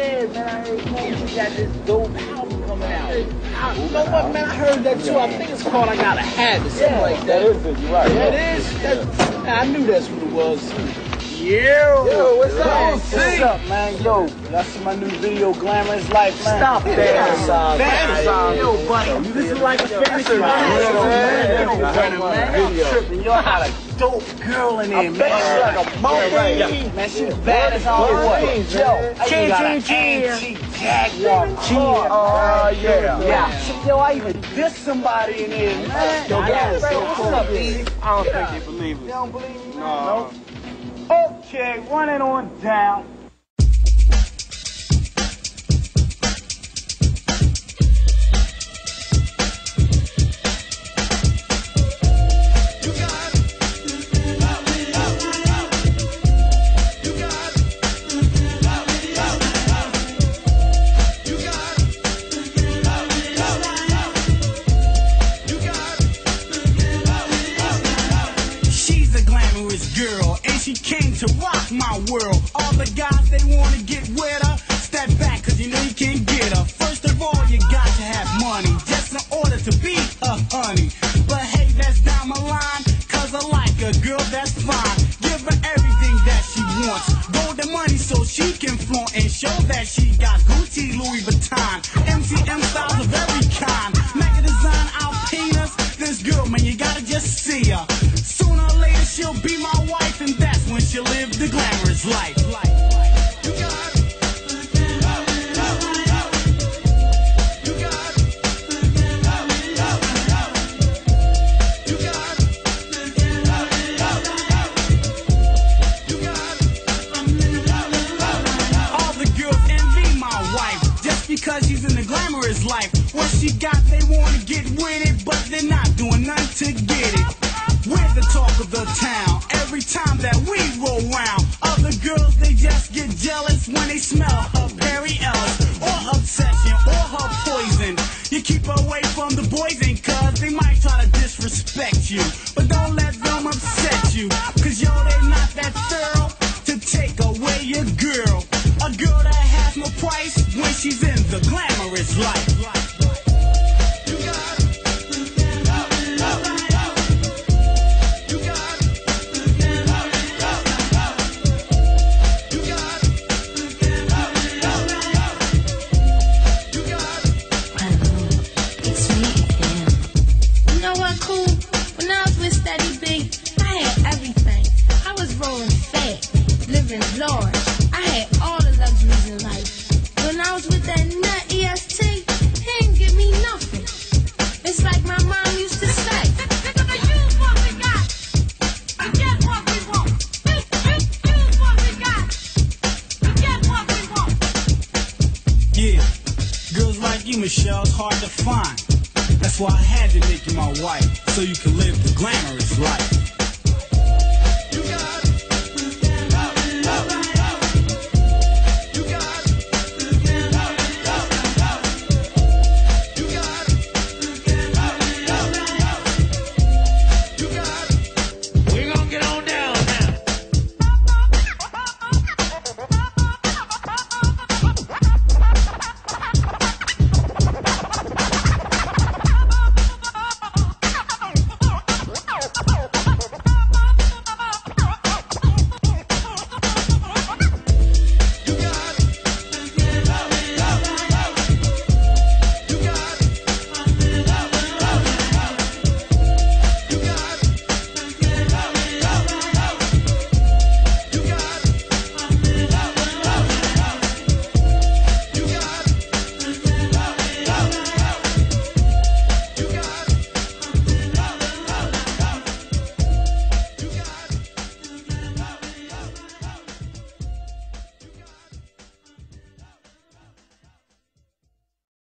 upstairs, man. I heard you got this dope album coming out. I, you know what, man? I heard that too. I think it's called I Got a Habit, something Yeah, like that that. is it. You're right. Yeah, it is. That, I knew that's what it was. Yo, Yo, what's up? Man, What's up, man? Yo, y'all see my new video, Glamorous Life, man? Stop Fantasize. Fantasize. Yo, buddy, this is like a fantasy, man. Yo, That's man, one man, video. I'm tripping. Y'all got a dope girl in there, man. she like a monkey. Yeah. Man, she's bad as all what. Yo, man. Even got an antique Jaguar car. Oh, yeah. Yeah. Yo, I even dissed somebody in there, man. Yo, guys, What's up, B? I don't think they believe You it. don't believe me? No. Okay, running on down. She's a glamorous girl, and she came to rock my world. All the guys they wanna get with her, step back, cause you know you can't get her. Wife just because she's in the glamorous life. What she got, they wanna get with it, but they're not doing nothing to get it. Disrespect you, but don't let them upset you. Cause yo, they not that thorough to take away your girl. A girl that has no price when she's in the glamorous life. You, Michelle, it's hard to find. That's why I had to make you my wife, so you can live the glamorous life.